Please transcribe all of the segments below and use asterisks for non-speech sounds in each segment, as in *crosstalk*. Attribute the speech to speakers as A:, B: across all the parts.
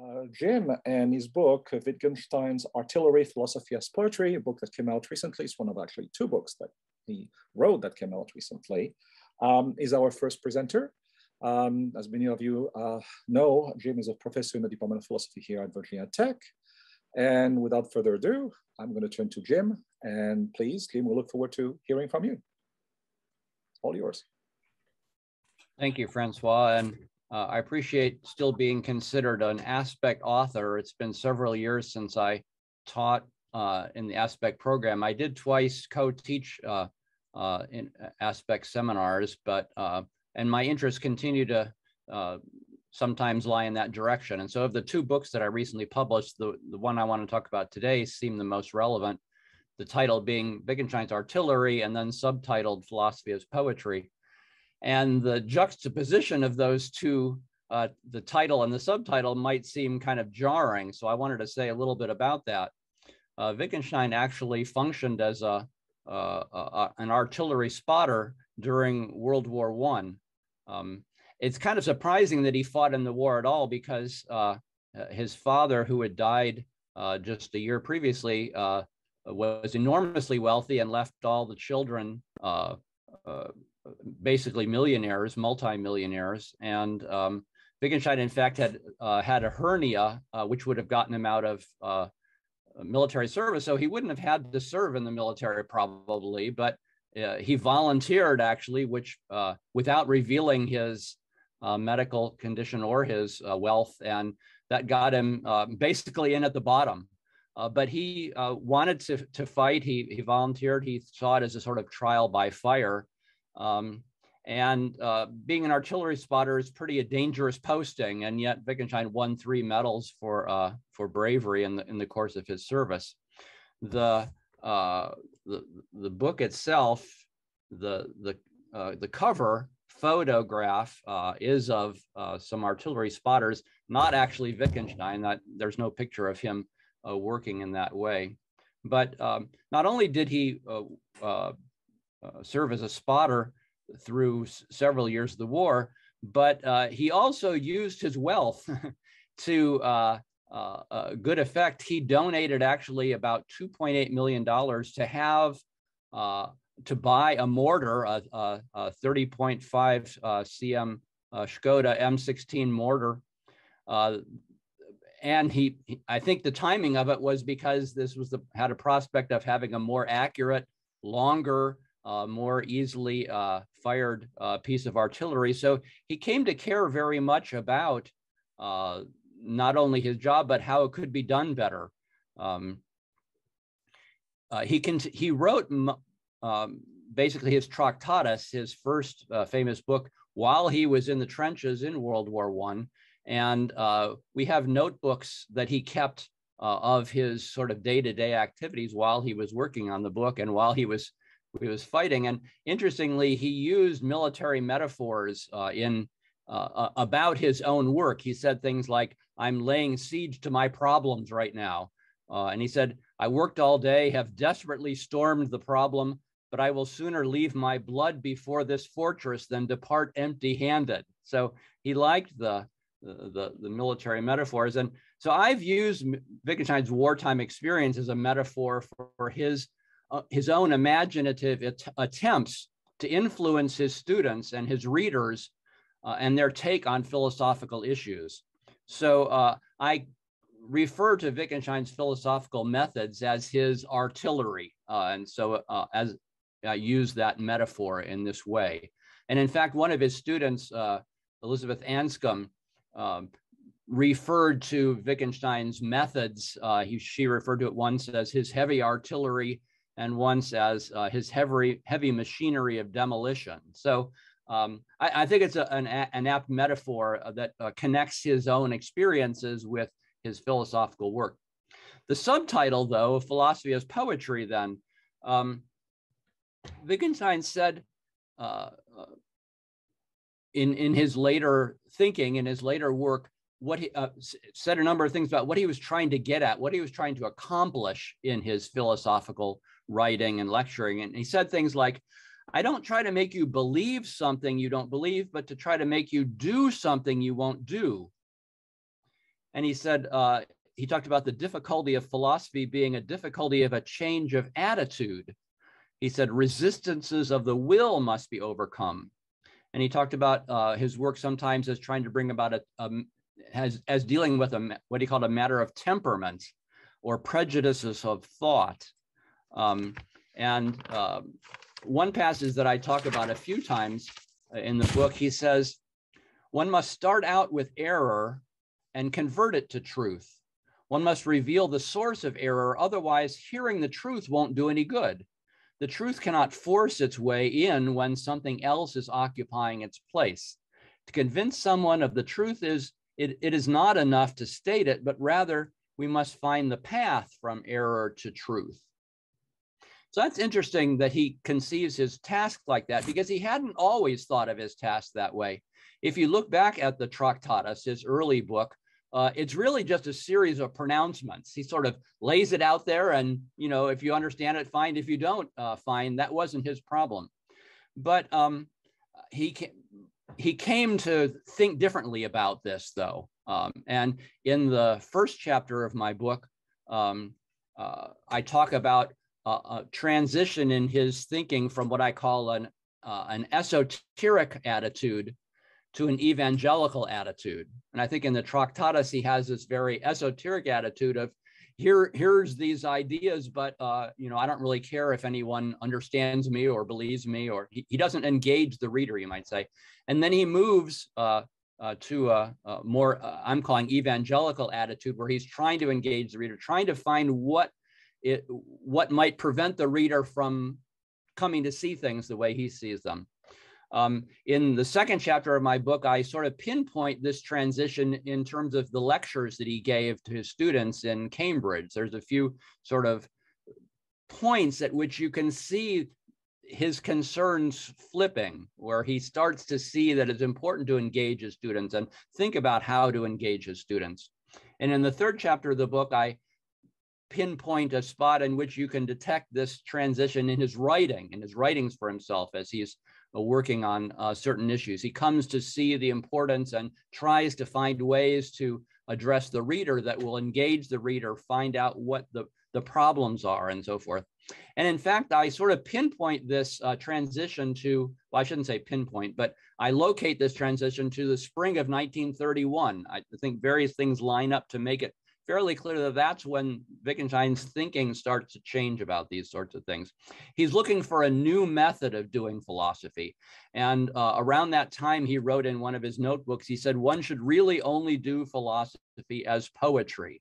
A: uh, Jim and his book, Wittgenstein's Artillery, Philosophy as Poetry, a book that came out recently. It's one of actually two books that he wrote that came out recently, um, is our first presenter. Um, as many of you uh, know, Jim is a professor in the Department of Philosophy here at Virginia Tech. And without further ado, I'm going to turn to Jim. And please, Jim, we look forward to hearing from you. All yours.
B: Thank you, Francois. And uh, I appreciate still being considered an ASPECT author. It's been several years since I taught uh, in the ASPECT program. I did twice co-teach uh, uh in ASPECT seminars, but uh, and my interests continue to uh, sometimes lie in that direction. And so of the two books that I recently published, the, the one I want to talk about today seemed the most relevant, the title being Wittgenstein's Artillery and then subtitled Philosophy as Poetry. And the juxtaposition of those two, uh, the title and the subtitle might seem kind of jarring. So I wanted to say a little bit about that. Uh, Wittgenstein actually functioned as a, uh, an artillery spotter during World War One. Um, it's kind of surprising that he fought in the war at all because uh, his father, who had died uh, just a year previously, uh, was enormously wealthy and left all the children uh, basically millionaires, multimillionaires. And um, Wittgenstein, in fact, had uh, had a hernia, which would have gotten him out of military service. So he wouldn't have had to serve in the military probably, but uh, he volunteered actually, which uh, without revealing his uh, medical condition or his uh, wealth, and that got him uh, basically in at the bottom. Uh, but he wanted to, to fight. He, he volunteered. He saw it as a sort of trial by fire. Um, and being an artillery spotter is pretty a dangerous posting, and yet Wittgenstein won three medals for for bravery in the in the course of his service. The uh, the the book itself, the the uh, the cover photograph uh, is of uh, some artillery spotters, not actually Wittgenstein. That there's no picture of him uh, working in that way. But um, not only did he uh, serve as a spotter through several years of the war, but he also used his wealth *laughs* to uh, a good effect. He donated actually about $2.8 million to have uh, to buy a mortar, a, a, a 30.5 uh, cm uh, Škoda M16 mortar. Uh, and he, I think the timing of it was because this was the had a prospect of having a more accurate, longer, uh, more easily fired piece of artillery. So he came to care very much about uh, not only his job, but how it could be done better. Um, uh, he can he wrote um, basically his Tractatus, his first uh, famous book, while he was in the trenches in World War One, and uh, we have notebooks that he kept uh, of his sort of day-to-day activities while he was working on the book and while he was he was fighting. And interestingly, he used military metaphors uh, in uh, about his own work. He said things like, I'm laying siege to my problems right now. Uh, and he said, I worked all day, have desperately stormed the problem, but I will sooner leave my blood before this fortress than depart empty handed. So he liked the, the, the, military metaphors. And so I've used Wittgenstein's wartime experience as a metaphor for, for his, uh, his own imaginative attempts to influence his students and his readers uh, and their take on philosophical issues. So uh, I refer to Wittgenstein's philosophical methods as his artillery. Uh, and so uh, as I use that metaphor in this way. And in fact, one of his students, Elizabeth Anscombe, um, referred to Wittgenstein's methods. Uh, he, she referred to it once as his heavy artillery and once as uh, his heavy, heavy machinery of demolition. So um, I, I, think it's a, an, an, apt metaphor uh, that uh, connects his own experiences with his philosophical work. The subtitle, though, of Philosophy as Poetry, then, um, Wittgenstein said uh, uh, in, in his later thinking, in his later work, what he uh, said a number of things about what he was trying to get at, what he was trying to accomplish in his philosophical writing and lecturing. And he said things like, I don't try to make you believe something you don't believe, but to try to make you do something you won't do. and he said, uh, he talked about the difficulty of philosophy being a difficulty of a change of attitude. He said, resistances of the will must be overcome. And he talked about uh, his work sometimes as trying to bring about a, a as, as dealing with a, what he called a matter of temperament or prejudices of thought. Um, and uh, one passage that I talk about a few times in the book, he says, one must start out with error and convert it to truth. One must reveal the source of error, otherwise, hearing the truth won't do any good. The truth cannot force its way in when something else is occupying its place. To convince someone of the truth is it, it is not enough to state it, but rather we must find the path from error to truth. So that's interesting that he conceives his task like that because he hadn't always thought of his task that way. If you look back at the Tractatus, his early book, uh, it's really just a series of pronouncements. He sort of lays it out there, and you know, if you understand it, fine. If you don't, uh, fine. That wasn't his problem. But um, he he came to think differently about this, though. Um, and in the first chapter of my book, um, uh, I talk about a, transition in his thinking from what I call an uh, an esoteric attitude to an evangelical attitude. And I think in the Tractatus, he has this very esoteric attitude of here, here's these ideas, but uh, you know, I don't really care if anyone understands me or believes me, or he, he doesn't engage the reader, you might say. And then he moves uh, uh, to a, a more, uh, I'm calling evangelical attitude, where he's trying to engage the reader, trying to find what it, what might prevent the reader from coming to see things the way he sees them. Um, in the second chapter of my book, I sort of pinpoint this transition in terms of the lectures that he gave to his students in Cambridge. There's a few sort of points at which you can see his concerns flipping, where he starts to see that it's important to engage his students and think about how to engage his students. And in the third chapter of the book, I pinpoint a spot in which you can detect this transition in his writing, in his writings for himself as he's uh, working on uh, certain issues. He comes to see the importance and tries to find ways to address the reader that will engage the reader, find out what the, the problems are, and so forth. And in fact, I sort of pinpoint this uh, transition to, well, I shouldn't say pinpoint, but I locate this transition to the spring of 1931. I think various things line up to make it fairly clear that that's when Wittgenstein's thinking starts to change about these sorts of things. He's looking for a new method of doing philosophy. And uh, around that time, he wrote in one of his notebooks, he said, one should really only do philosophy as poetry.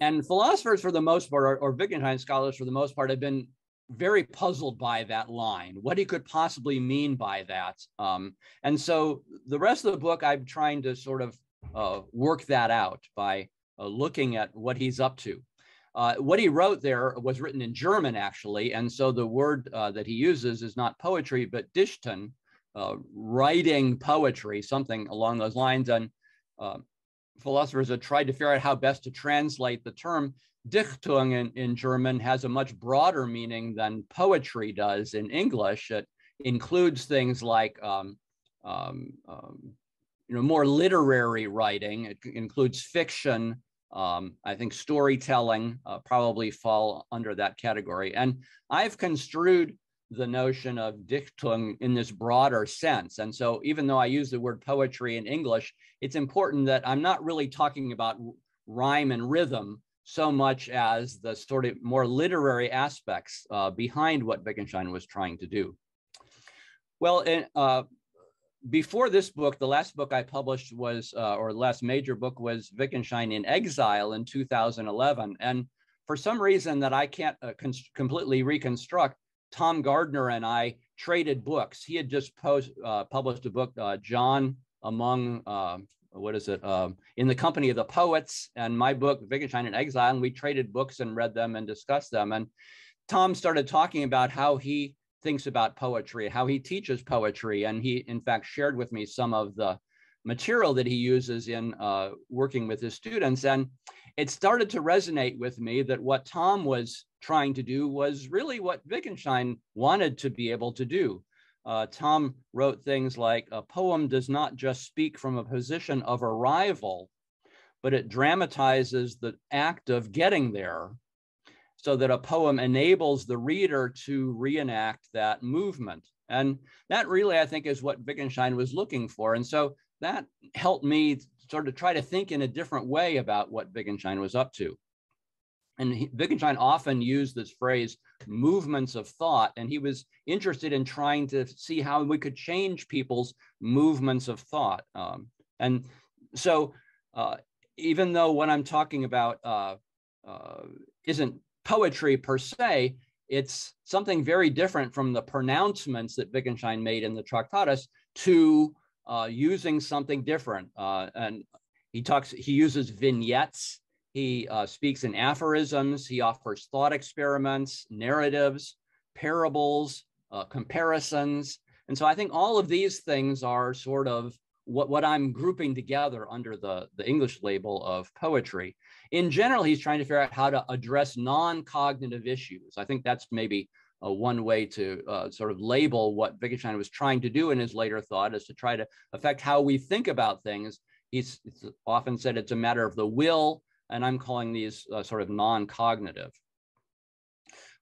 B: And philosophers, for the most part, or, or Wittgenstein scholars, for the most part, have been very puzzled by that line, what he could possibly mean by that. Um, and so the rest of the book, I'm trying to sort of uh, work that out by uh, looking at what he's up to. Uh, what he wrote there was written in German, actually, and so the word uh, that he uses is not poetry, but dichten, uh, writing poetry, something along those lines. And uh, philosophers have tried to figure out how best to translate the term. Dichtung in, in German has a much broader meaning than poetry does in English. It includes things like um, um, um, you know, more literary writing. It includes fiction. Um, I think storytelling uh, probably fall under that category. And I've construed the notion of Dichtung in this broader sense. And so even though I use the word poetry in English, it's important that I'm not really talking about rhyme and rhythm so much as the sort of more literary aspects uh, behind what Wittgenstein was trying to do. Well, in, uh, before this book, the last book I published was, uh, or last major book was Wittgenstein in Exile in 2011. And for some reason that I can't uh, completely reconstruct, Tom Gardner and I traded books. He had just post, uh, published a book, uh, John Among, um, what is it, um, In the Company of the Poets, and my book, Wittgenstein in Exile. And we traded books and read them and discussed them. And Tom started talking about how he thinks about poetry, how he teaches poetry. And he, in fact, shared with me some of the material that he uses in uh, working with his students. And it started to resonate with me that what Tom was trying to do was really what Wittgenstein wanted to be able to do. uh, Tom wrote things like a poem does not just speak from a position of arrival, but it dramatizes the act of getting there so that a poem enables the reader to reenact that movement. And that really, I think, is what Wittgenstein was looking for. And so that helped me sort of try to think in a different way about what Wittgenstein was up to. And he, Wittgenstein often used this phrase, movements of thought, and he was interested in trying to see how we could change people's movements of thought. Um, and so, uh, even though what I'm talking about uh, uh, isn't poetry per se, it's something very different from the pronouncements that Wittgenstein made in the Tractatus to uh, using something different. Uh, and he talks, he uses vignettes he uh, speaks in aphorisms. He offers thought experiments, narratives, parables, uh, comparisons. And so I think all of these things are sort of what, what I'm grouping together under the, the English label of poetry. In general, he's trying to figure out how to address non-cognitive issues. I think that's maybe uh, one way to uh, sort of label what Wittgenstein was trying to do in his later thought is to try to affect how we think about things. He's often said it's a matter of the will and I'm calling these uh, sort of non-cognitive.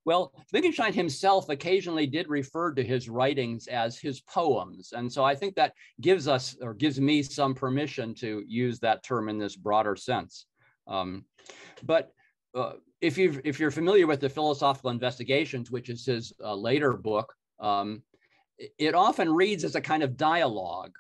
B: Well, Wittgenstein himself occasionally did refer to his writings as his poems. And so I think that gives us or gives me some permission to use that term in this broader sense. Um, but uh, if, you if you're familiar with the Philosophical Investigations, which is his uh, later book, um, it often reads as a kind of dialogue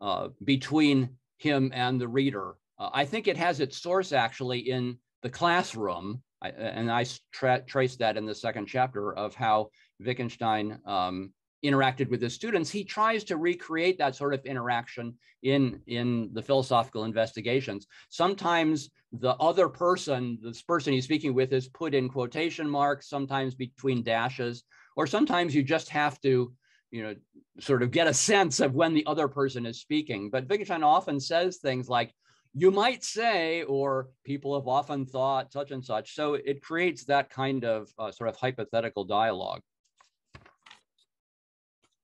B: uh, between him and the reader. Uh, I think it has its source actually in the classroom, I, and I tra trace that in the second chapter of how Wittgenstein um, interacted with his students. He tries to recreate that sort of interaction in, in the philosophical investigations. Sometimes the other person, this person he's speaking with is put in quotation marks, sometimes between dashes, or sometimes you just have to you know, sort of get a sense of when the other person is speaking. But Wittgenstein often says things like, you might say, or people have often thought such and such. So it creates that kind of uh, sort of hypothetical dialogue.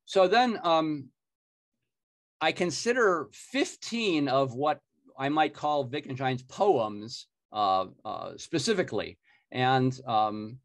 B: So then um, I consider 15 of what I might call Wittgenstein's poems uh, uh, specifically. And um,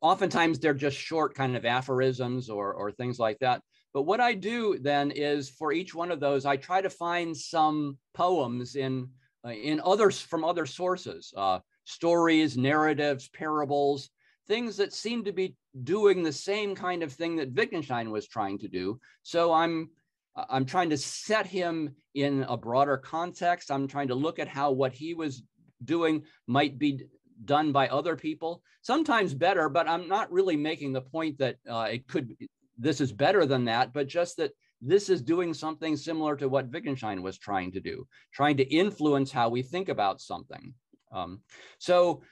B: oftentimes they're just short kind of aphorisms or, or things like that. But what I do then is for each one of those, I try to find some poems in, uh, in others from other sources, uh, stories, narratives, parables, things that seem to be doing the same kind of thing that Wittgenstein was trying to do. So I'm, I'm trying to set him in a broader context. I'm trying to look at how what he was doing might be done by other people, sometimes better, but I'm not really making the point that uh, it could this is better than that, but just that this is doing something similar to what Wittgenstein was trying to do, trying to influence how we think about something. Um, so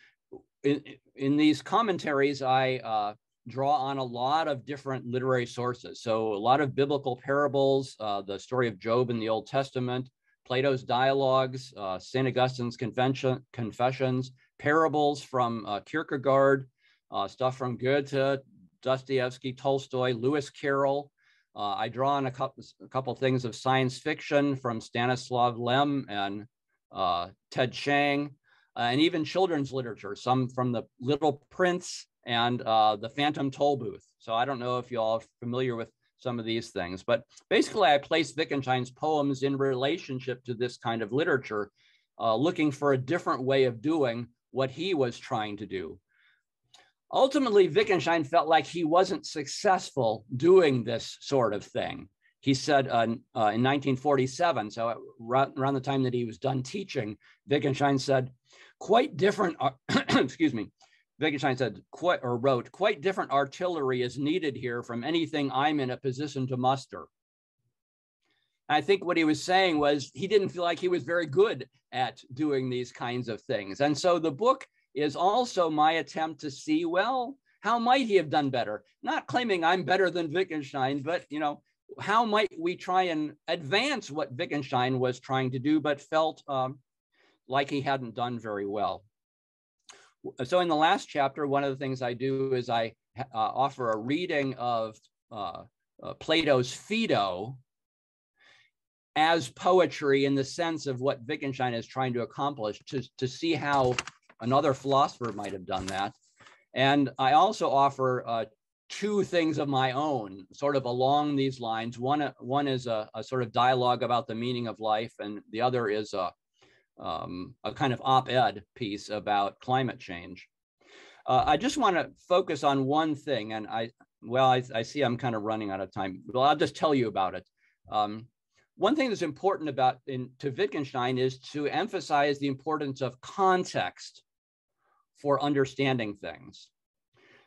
B: in, in, these commentaries, I uh, draw on a lot of different literary sources. So a lot of biblical parables, uh, the story of Job in the Old Testament, Plato's dialogues, uh, St. Augustine's confessions, parables from uh, Kierkegaard, uh, stuff from Goethe, Dostoevsky, Tolstoy, Lewis Carroll. Uh, I draw on a couple, a couple things of science fiction from Stanislav Lem and uh, Ted Chiang, uh, and even children's literature, some from The Little Prince and uh, The Phantom Tollbooth. So I don't know if you all are familiar with some of these things, but basically I place Wittgenstein's poems in relationship to this kind of literature, uh, looking for a different way of doing what he was trying to do. Ultimately, Wittgenstein felt like he wasn't successful doing this sort of thing. He said uh, uh, in 1947, so around the time that he was done teaching, Wittgenstein said, quite different, *clears throat* excuse me, Wittgenstein said, quite, or wrote, quite different artillery is needed here from anything I'm in a position to muster. I think what he was saying was he didn't feel like he was very good at doing these kinds of things. And so the book is also my attempt to see, well, how might he have done better? Not claiming I'm better than Wittgenstein, but you know, how might we try and advance what Wittgenstein was trying to do, but felt um, like he hadn't done very well. So in the last chapter, one of the things I do is I uh, offer a reading of uh, uh, Plato's Phaedo as poetry in the sense of what Wittgenstein is trying to accomplish, to, to see how another philosopher might have done that. And I also offer uh, two things of my own, sort of along these lines. One, one is a, a, sort of dialogue about the meaning of life, and the other is a, um, a kind of op-ed piece about climate change. Uh, I just want to focus on one thing, and I, well, I, I, see I'm kind of running out of time. Well, I'll just tell you about it. Um, one thing that's important about in, to Wittgenstein is to emphasize the importance of context for understanding things.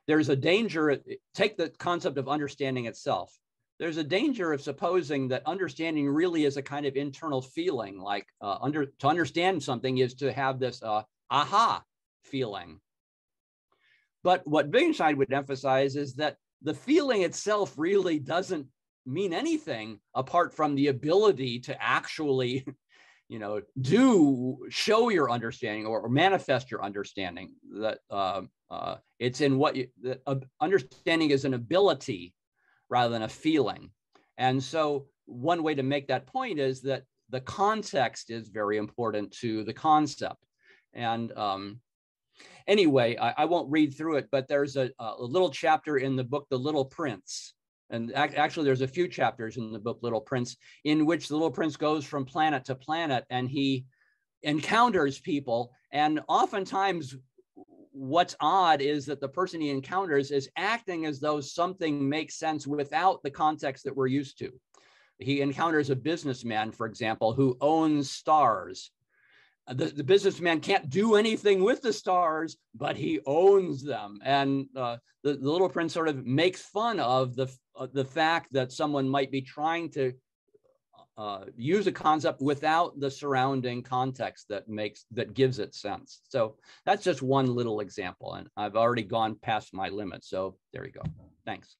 B: There's a danger, take the concept of understanding itself. There's a danger of supposing that understanding really is a kind of internal feeling, like uh, under, to understand something is to have this uh, aha feeling. But what Wittgenstein would emphasize is that the feeling itself really doesn't mean anything apart from the ability to actually *laughs* you know do show your understanding or, or manifest your understanding that uh, uh, it's in what you that uh, understanding is an ability rather than a feeling. And so one way to make that point is that the context is very important to the concept. And um, anyway I, I, won't read through it but there's a, a little chapter in the book the little prince and actually there's a few chapters in the book little prince in which the little prince goes from planet to planet and he encounters people. And oftentimes what's odd is that the person he encounters is acting as though something makes sense without the context that we're used to. He encounters a businessman for example who owns stars. The, the businessman can't do anything with the stars, but he owns them. And uh, the, the little prince sort of makes fun of the, uh, the fact that someone might be trying to uh, use a concept without the surrounding context that makes that gives it sense. So that's just one little example, and I've already gone past my limit. So there you go. Thanks.